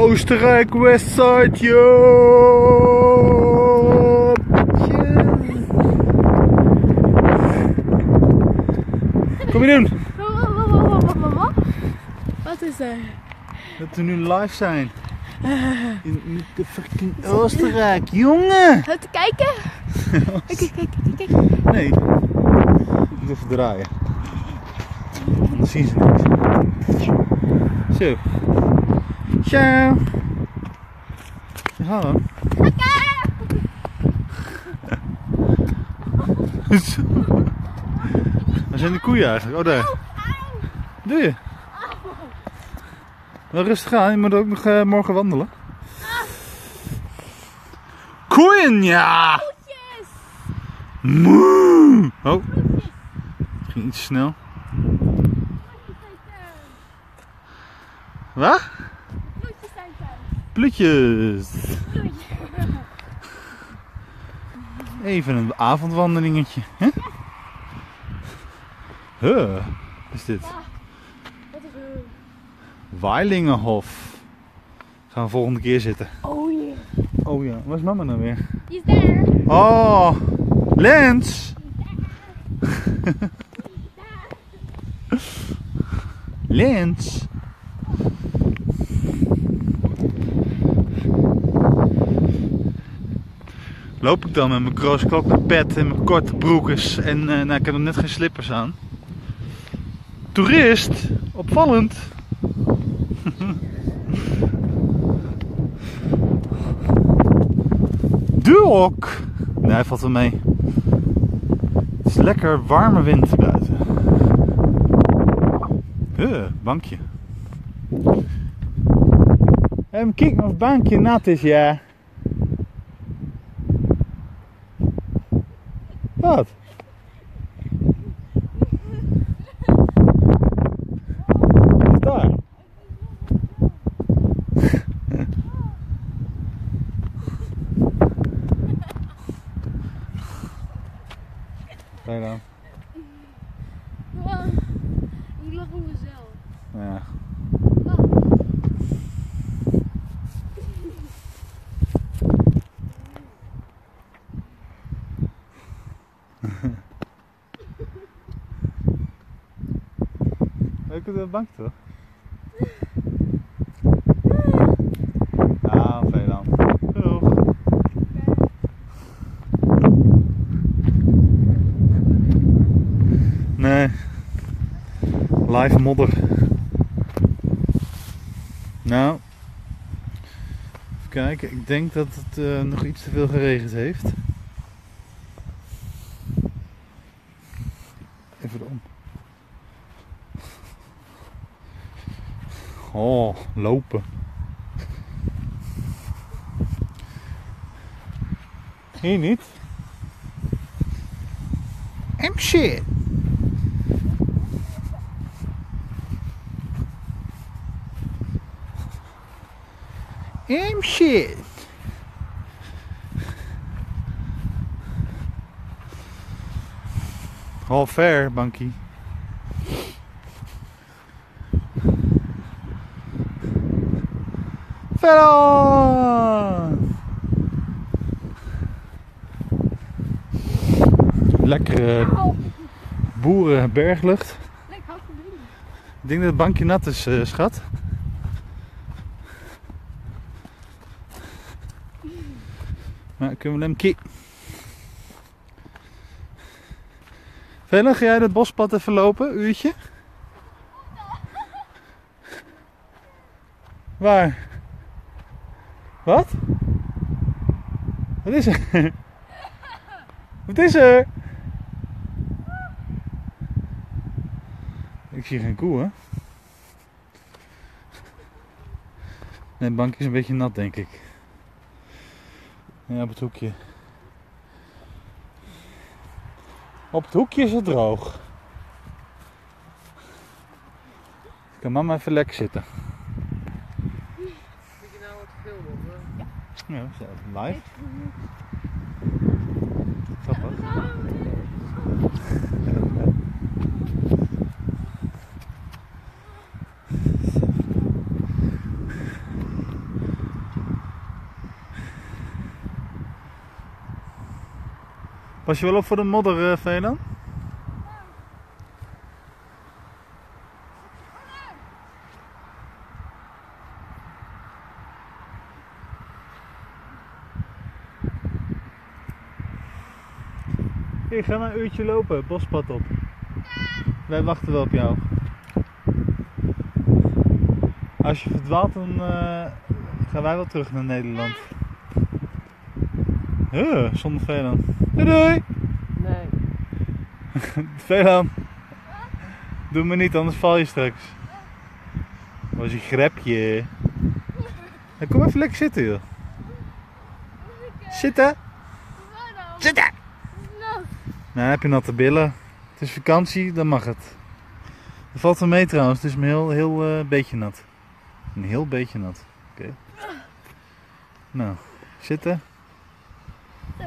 Oostenrijk Westside, yo! Kom je doen? Wat is er? Dat we nu live zijn. In, in de fucking Oostenrijk, jongen! Gaat te kijken? Kijk, kijk, kijk, kijk. Nee. Ik moet even draaien. Anders zien ze niks. Zo. Ciao. Zo. Waar zijn de koeien eigenlijk? Oh, daar. Doe je? Wel rustig aan, je moet ook nog eh, morgen wandelen. Koeien, ja! Moe! Oh, het ging iets snel. Wat? Bloedjes. Even een avondwandelingetje. Hè? Huh, wat is dit? Is? Weilingenhof. Gaan we volgende keer zitten. Oh yeah. Oh ja, waar is mama nou weer? He's there. Oh, Lens! Lens! Loop ik dan met mijn kroosklok pet en mijn korte broekjes en eh, nou, ik heb nog net geen slippers aan. Toerist, opvallend. Duok! Nee, hij valt wel mee. Het is lekker warme wind buiten. Huh, bankje. Even kijken of bankje nat is, ja. Wat? Wat is daar? Dan? Ik lach om mezelf. Ja. Leuk op de bank toch? Dan. Doeg. Nee. Live modder. Nou. Even kijken. Ik denk dat het eh, nog iets te veel geregend heeft. Even erom. Oh, lopen. Hier niet. En shit. Em shit. Al ver, bankie. Verder! Lekkere Auw. boeren berglucht. Lekker hard verbinden. Ik denk dat het bankje nat is, eh, schat. Maar kunnen we hem kie. Velen, ga jij dat bospad even lopen, uurtje? Waar? Wat? Wat is er? Wat is er? Ik zie geen koe, hè? Het bankje is een beetje nat, denk ik. Ja, op het hoekje. Op het hoekje is het droog. Kan mama even lekker zitten. Ja, live. Grappig. Pas je wel op voor de modder, eh, uh, Velan? Hier, ga maar een uurtje lopen, bospad op. Wij wachten wel op jou. Als je verdwaalt, dan eh, gaan wij wel terug naar Nederland. Huh, zonder Velan. Doei doei! Nee. Velan. Doe me niet, anders val je straks. Was een grepje. Kom even lekker zitten, joh. Zitten. Zitten. Nou, heb je natte billen. Het is vakantie, dan mag het. Er valt wel mee trouwens, het is een heel, heel eh, beetje nat. Een heel beetje nat. Oké. Nou, zitten. Zo.